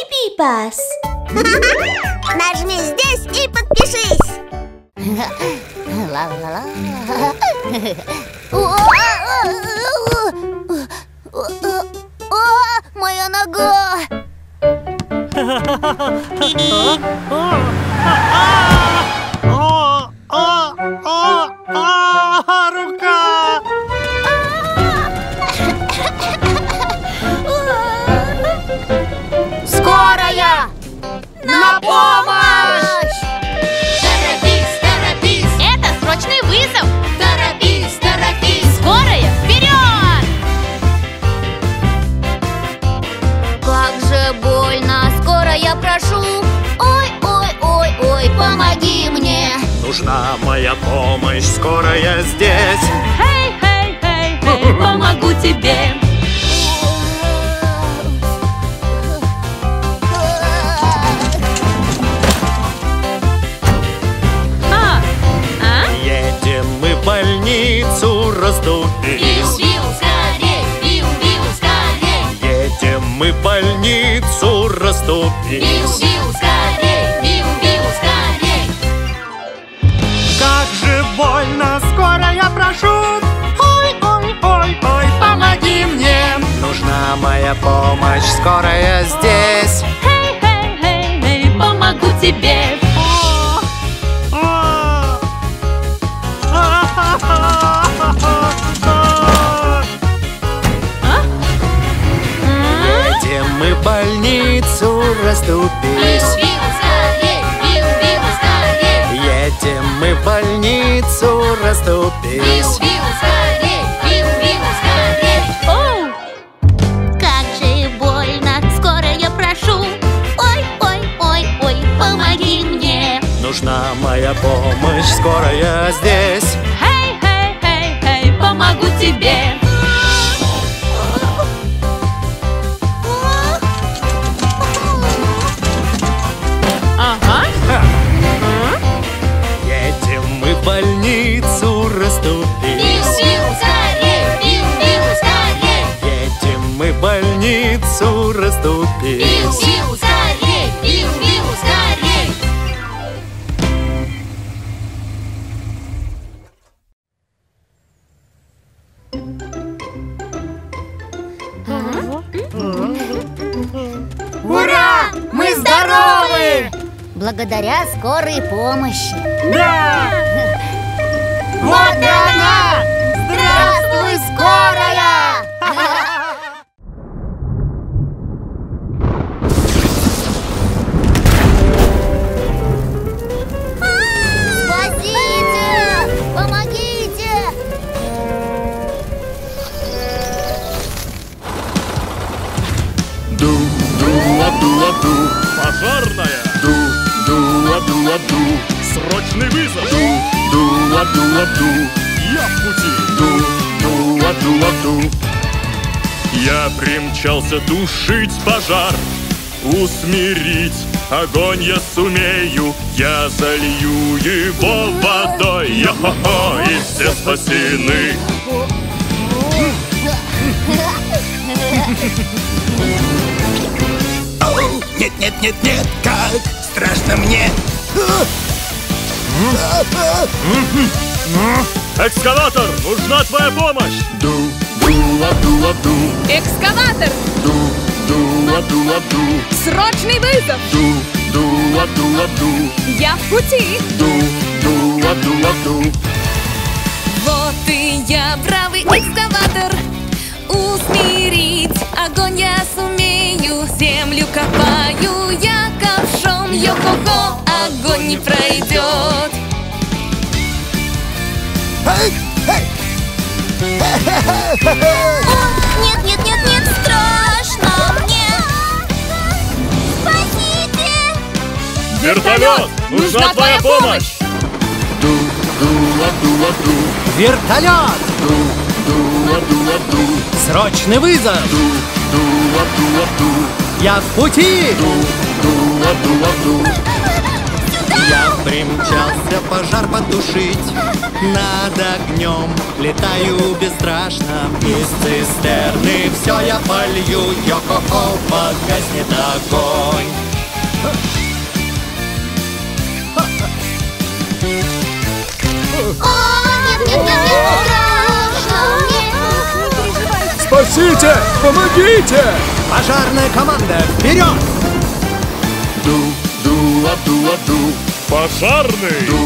Baby Bus. Нажми здесь и подпишись. Ла-ла-ла. Моя нога! моя помощь, скорая здесь. Эй, эй, эй, эй, помогу тебе! Моя помощь, скорая здесь. Эй, эй, эй, эй, помогу тебе! Едем мы в больницу, расступись. Едем мы в больницу, расступись. Моя помощь, скорая здесь. Эй, эй, эй, эй, помогу тебе! Ага. Едем мы в больницу, Бил, расступись. бил, скорей, бил, бил, скорей. Едем мы в больницу, Бил, расступись. Ура! Мы здоровы! Благодаря скорой помощи! Да! Вот она! Здравствуй, скорая! Я примчался тушить пожар, усмирить огонь я сумею, я залью его водой, йо-хо-хо, и все спасены. Нет, нет, нет, нет, как страшно мне. Экскаватор, нужна твоя помощь! Ду, ду, Экскаватор! ду, ду, аду, аду, Срочный вызов! ду, ду, аду, аду, Я в пути! ду, ду, аду, аду. Вот и я, бравый экскаватор Усмирить огонь я сумею Землю копаю я ковшом Йо-хо-хо, огонь не пройдет Эй, Нет, нет, нет, нет, страшно мне! Спасите! Вертолет, нужна твоя помощь! Вертолет! Срочный вызов! Я в пути! я примчался пожар потушить Над огнем летаю бесстрашно Из цистерны все я полью Йо-хо-хо, погаснет огонь О, нет, нет, нет, нет. Спасите! Помогите! Пожарная команда, вперед! Ду, ду, а ду, а ду, Пожарный! Ду,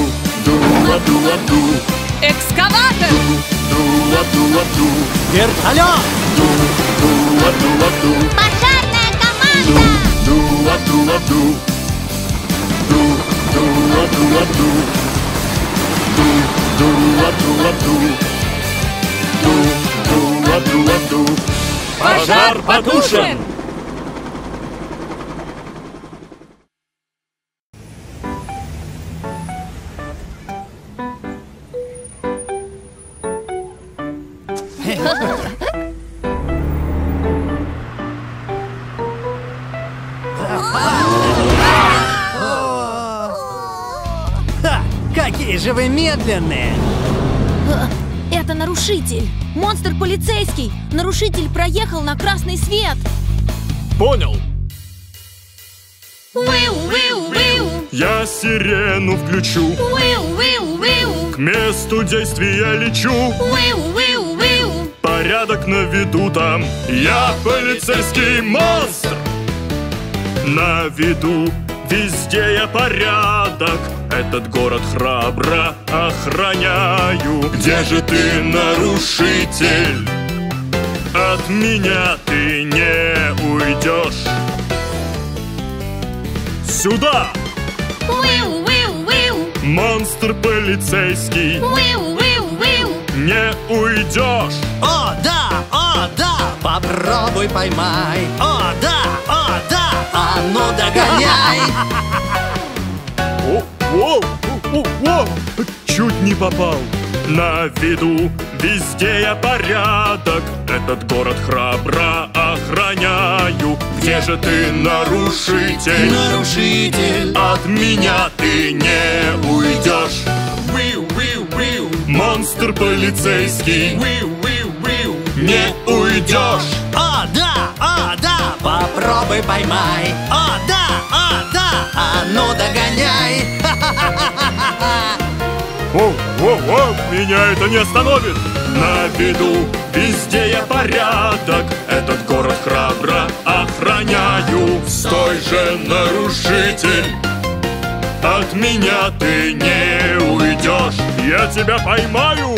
ду-а-ду-а-ду. Экскаватор! Ду-а-ду-а-ду. Вертолет! Ду, ду-а-ду-а-ду. Пожарная команда! Ду-ду-а-ду-а-ду. Ду-ду-а-ду-а-ду. Ду-ду-а-ду-а-ду. Ду-ду-а-ду-а-ду. Пожар потушен! Какие же вы медленные! Это нарушитель! Монстр полицейский! Нарушитель проехал на красный свет! Понял. Я сирену включу. К месту действия лечу. Уиу-уиу-уиу! Порядок на виду там. Я полицейский монстр. На виду везде я порядок. Этот город храбро охраняю. Где же ты, нарушитель? От меня ты не уйдешь. Сюда! Уиу-уиу-уиу! Монстр полицейский, Уиу-уиу-уиу! Не уйдешь! О, да, о, да! Попробуй поймай! О, да, о, да! А ну догоняй! О, о, о, о, чуть не попал. На виду везде я порядок. Этот город храбро охраняю. Где же ты, нарушитель? Нарушитель! От меня ты не уйдешь. Монстр полицейский, не уйдешь. О, да, о, да! Попробуй поймай! О, да, о, да! А ну догоняй! О, о, о, меня это не остановит! На виду везде я порядок Этот город храбро охраняю Стой же, нарушитель От меня ты не тебя поймаю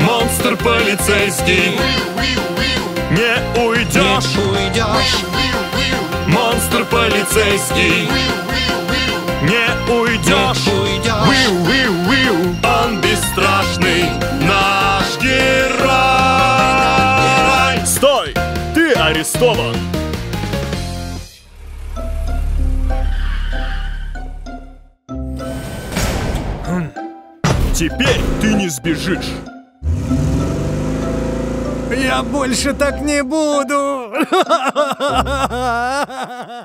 Монстр полицейский Не уйдешь Уйдешь! Монстр полицейский Не уйдешь Уйдешь! Виу, виу. Он бесстрашный, наш герой. Стой! Ты арестован. Теперь ты не сбежишь. Я больше так не буду!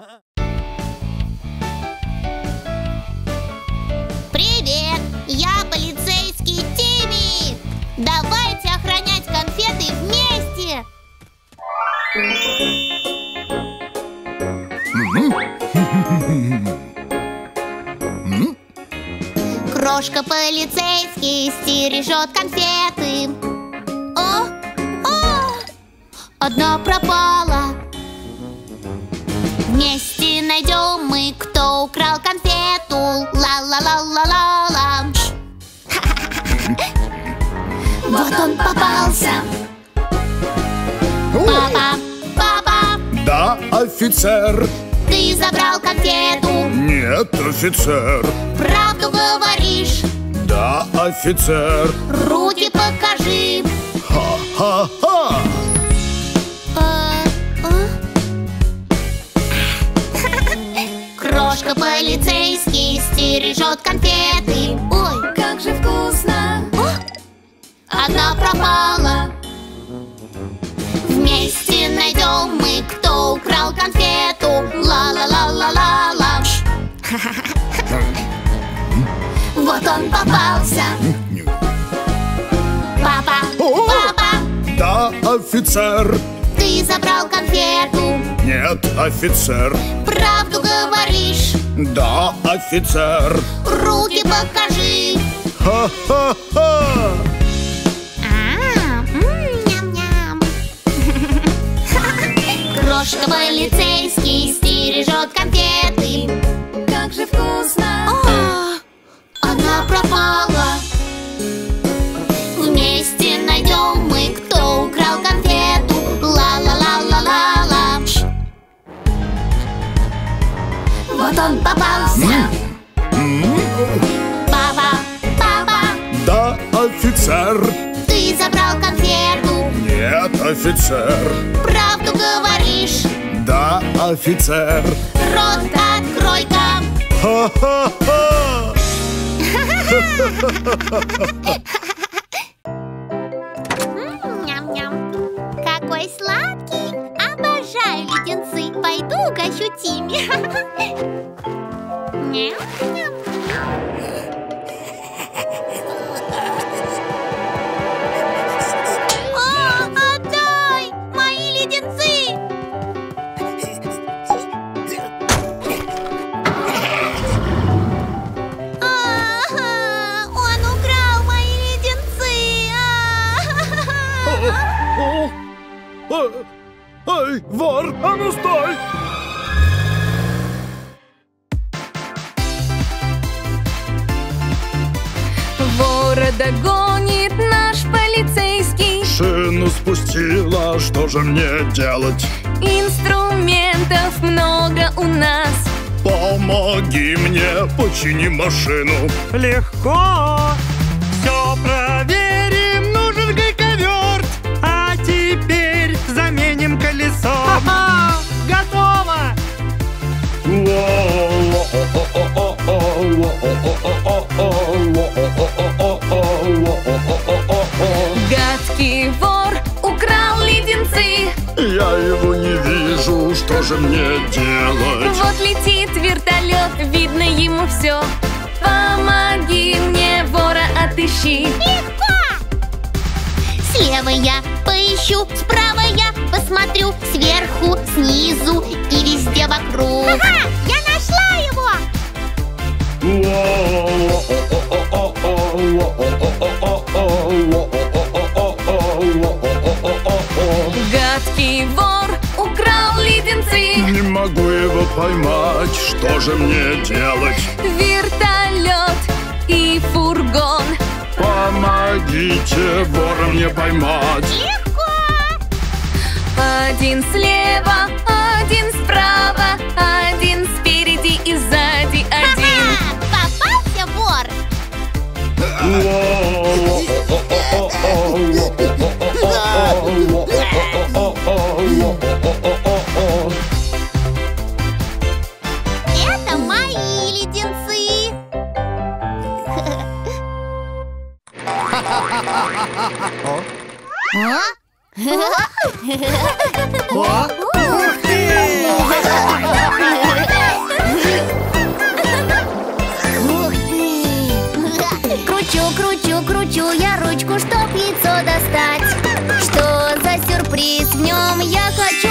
Крошка полицейский стережет конфеты. О, о, одна пропала. Вместе найдем мы, кто украл конфету. Ла-ла-ла-ла-ла-ла. Вот он попался. Папа, папа, Да, офицер. Ты забрал конфету. Нет, офицер. Правду говоришь, Да, офицер. руки покажи. Ха-ха-ха. А, а? Крошка полицейский стережет конфеты. Ой, Как же вкусно! одна пропала. Украл конфету. Ла-ла-ла-ла-ла-ла. Вот он попался. Папа, папа, Да, офицер. ты забрал конфету. Нет, офицер. Правду говоришь, Да, офицер. руки покажи. Ха-ха-ха. Кошка полицейский стережет конфеты. Как же вкусно! А, Она пропала. Вместе найдем мы, кто украл конфету. Ла-ла-ла-ла-ла-ла. Вот он попался. Папа, папа, Да, офицер. Ты забрал конфету. Нет, офицер. Правду говоришь Да, офицер Рот открой-ка Ха-ха-ха. Какой сладкий! Обожаю леденцы. Пойду угощу Тимми. Ням-ням. Же мне делать? Инструментов много у нас. Помоги мне, почини машину. Легко Я его не вижу, что же мне делать? Вот летит вертолет, видно ему все Помоги мне, вора, отыщи. Слева я поищу, справа я посмотрю Сверху, снизу и везде вокруг. Я нашла его! Гадкий вор украл леденцы Не могу его поймать, что же мне делать? Вертолет и фургон Помогите вора мне поймать Легко! Один слева, один справа Один спереди и сзади один! Попался вор! Это Ты! Ух ты! Кручу, кручу, кручу я ручку, чтоб яйцо достать Что за сюрприз в нем я хочу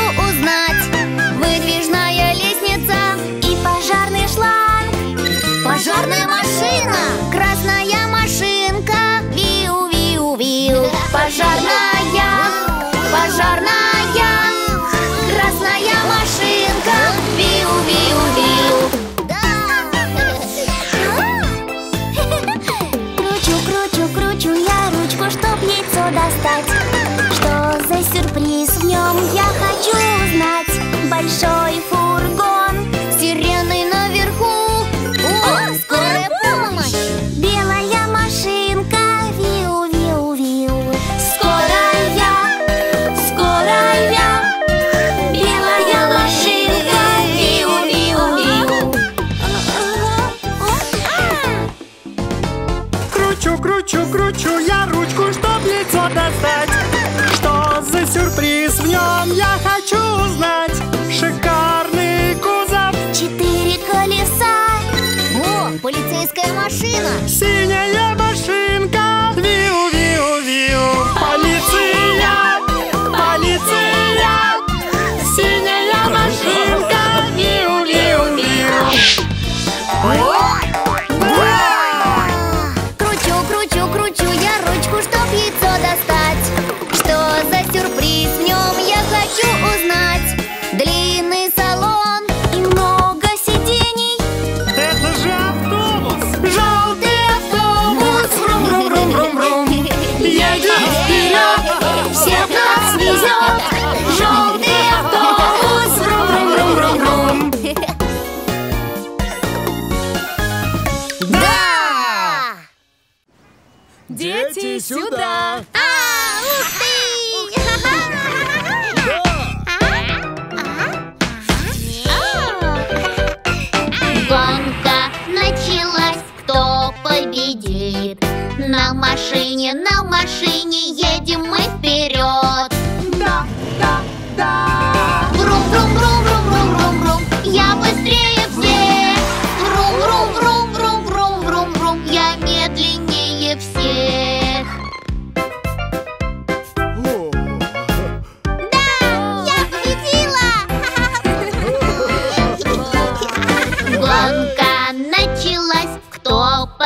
машина синяя машинка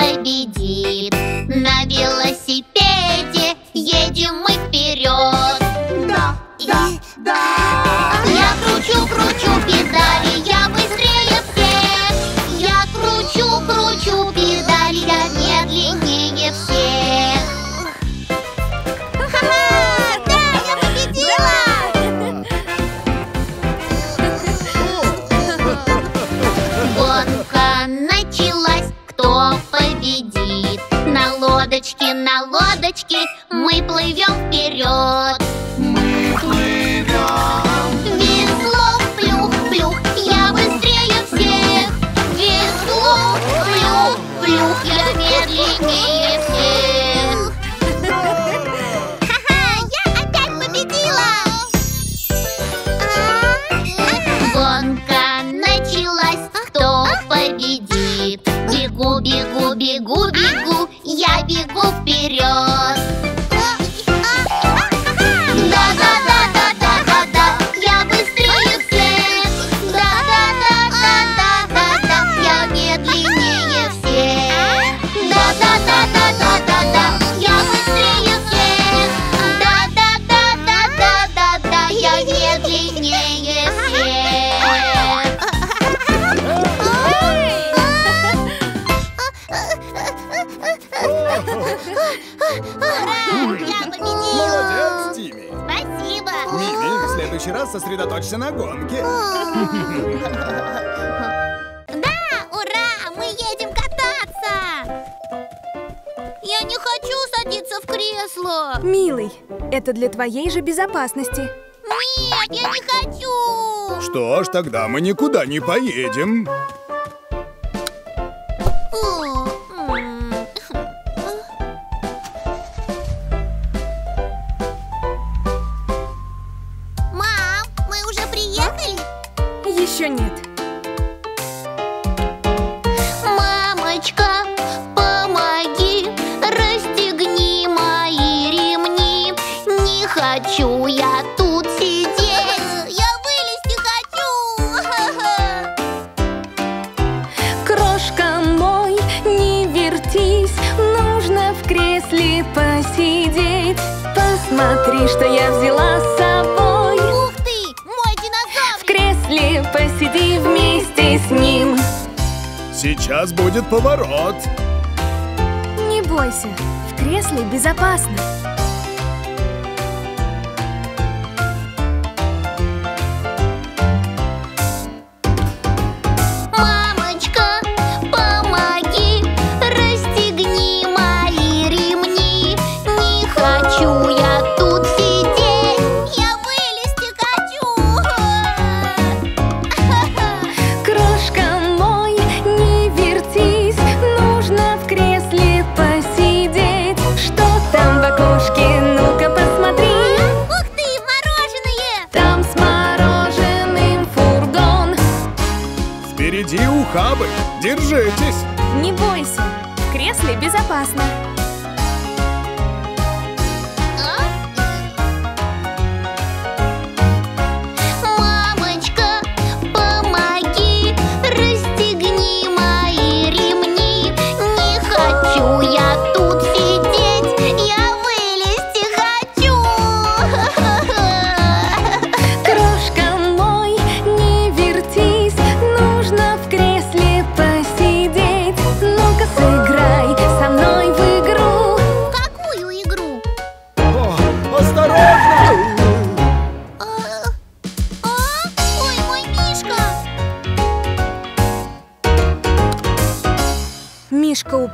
nobody сосредоточься на гонке. Да, ура! Мы едем кататься! Я не хочу садиться в кресло! Милый, это для твоей же безопасности. Нет, я не хочу! Что ж, тогда мы никуда не поедем. О, что я взяла с собой. Ух ты, мой В динозавр! кресле посиди вместе с ним. Сейчас будет поворот. Не бойся, в кресле безопасно.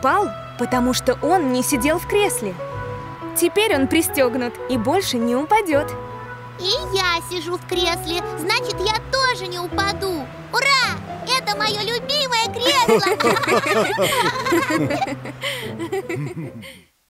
Упал, потому что он не сидел в кресле. Теперь он пристегнут и больше не упадет. И я сижу в кресле, значит, я тоже не упаду. Ура! Это мое любимое кресло!